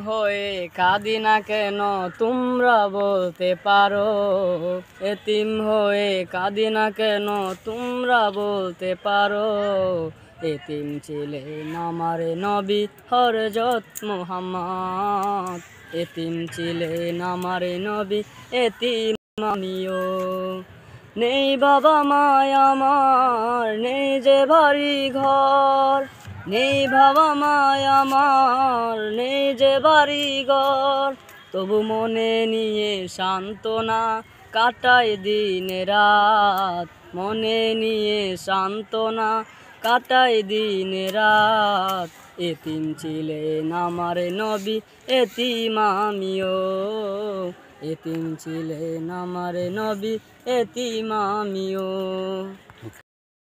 হয়ে কাঁদি না কেন? তোমরা বলতে পারো। এতিম হয়ে কাঁদি না কেন? তোমরা বলতে পারো। এতিম ছিলেন আমার নবী হরজত মোহাম্মদ। এতিম ছিলেন আমার নবী, এতিম আমিও। নেই বাবা মায় আমার, নেই যে বাড়ি ঘর। নেই বাবা মায় আমার নেই যে বাড়ি ঘর। তবু মনে নিয়ে সান্ত্বনা কাটাই দিন রাত। মনে নিয়ে সান্ত্বনা কাটাই দিন রাত। এতিম ছিলেন আমার নবী, এতিম আমিও। এতিম ছিলেন আমার নবী, এতিম আমিও।